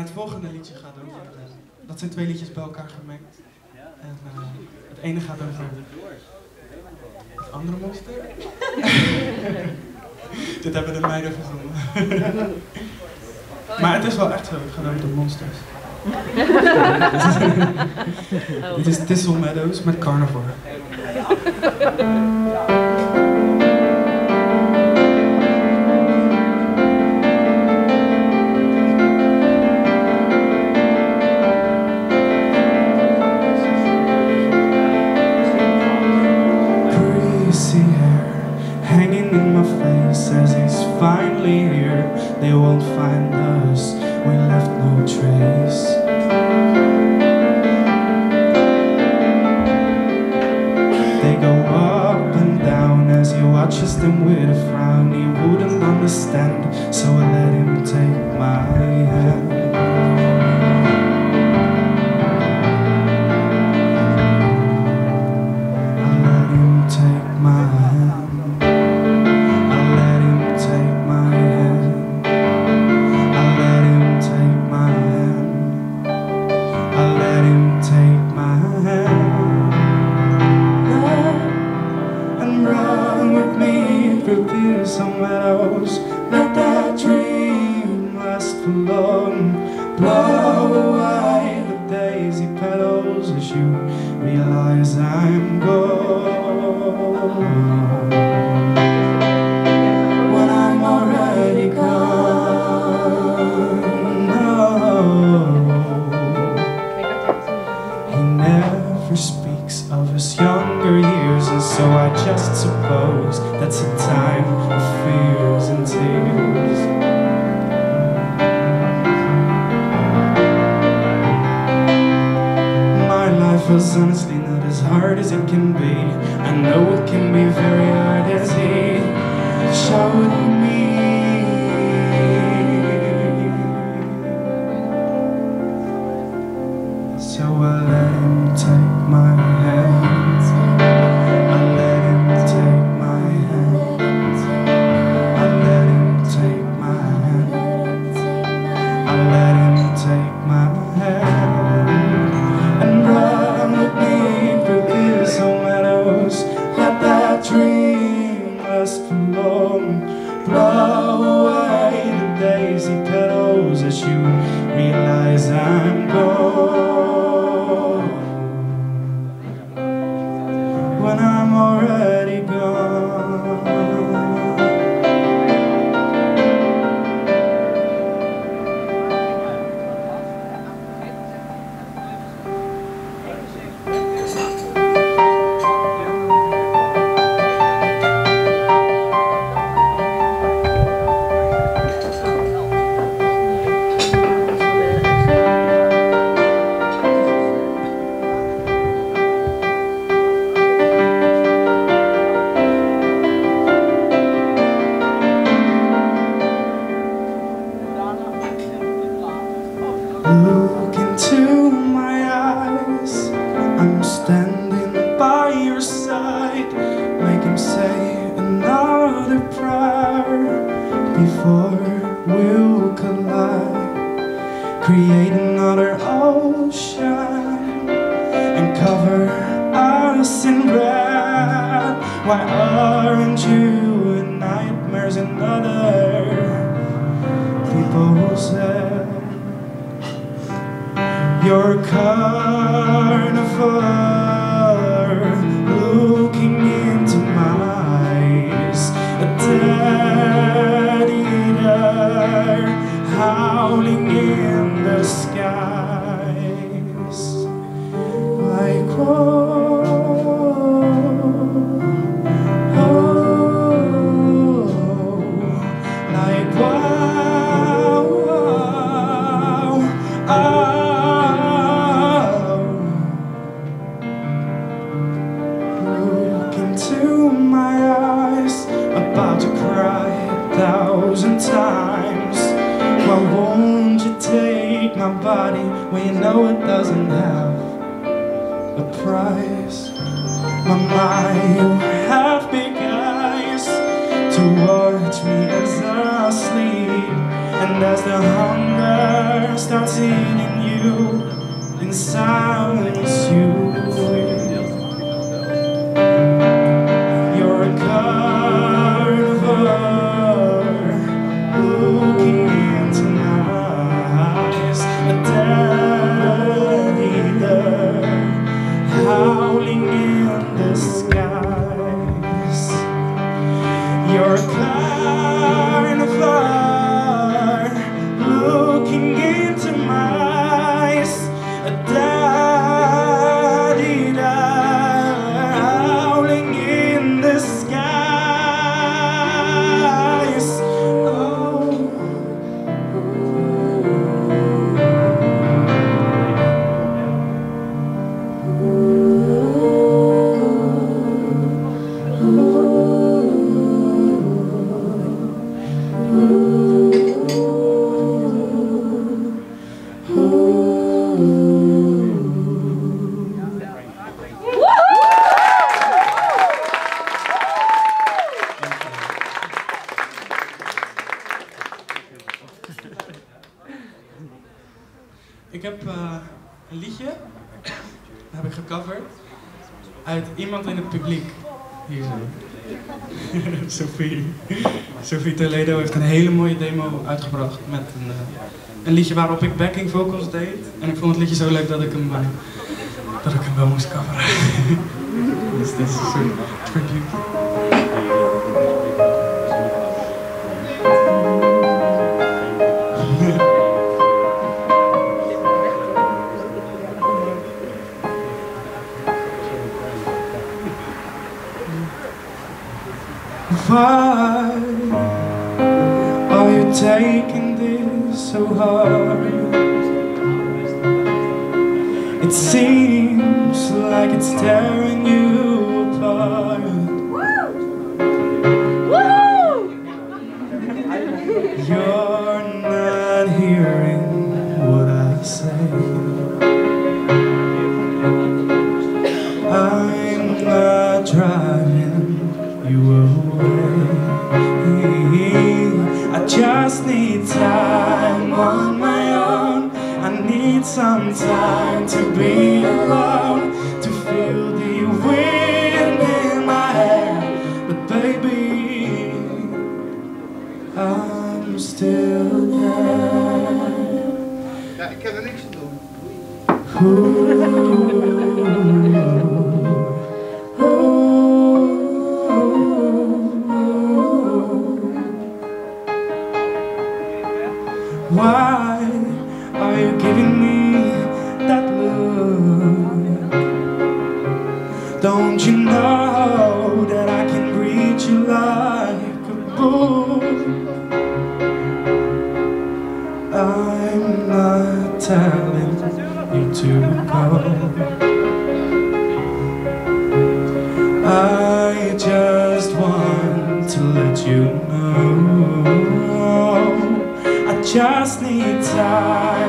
het volgende liedje gaat over. Dat zijn twee liedjes bij elkaar gemengd. En uh, het ene gaat over het andere monster. Dit hebben de meiden verzonnen. maar het is wel echt zo, het gaat over de monsters. Dit is Tissel Meadows met Carnivore. Watches them with a frown. He wouldn't understand, so I let him take my hand alone Blow away the daisy petals as you realize I'm gone When I'm already gone. Oh. He never speaks of his younger years And so I just suppose that's a time honestly not as hard as it can be. I know it can be very hard as he showered me. long Blow away the daisy petals as you realize I'm gone. promise in red Why aren't you a nightmares another? people said You're carnival. like wow. Look into my eyes, about to cry a thousand times. Why won't you take my body when you know it doesn't have a price? My mind, you have to watch me as I sleep And as the hunger starts eating you In silence you wait You're a carnivore Looking into my eyes A dead eater Howling in the sky. You're a Ik heb eh, een liedje, dat heb ik gecoverd, uit iemand in het publiek. Hier zo. Sophie. Sophie Toledo heeft een hele mooie demo uitgebracht met een, eh, een liedje waarop ik backing vocals deed. En ik vond het liedje zo leuk dat ik hem, eh, dat ik hem wel moest coveren. dus dit is een soort. Why are you taking this so hard? It seems like it's tearing you away. I just need time on my own. I need some time to be alone, to feel the wind in my hair. But baby, I'm still there. Why are you giving me that look? Don't you know that I can read you like a book? I'm not telling you to go. I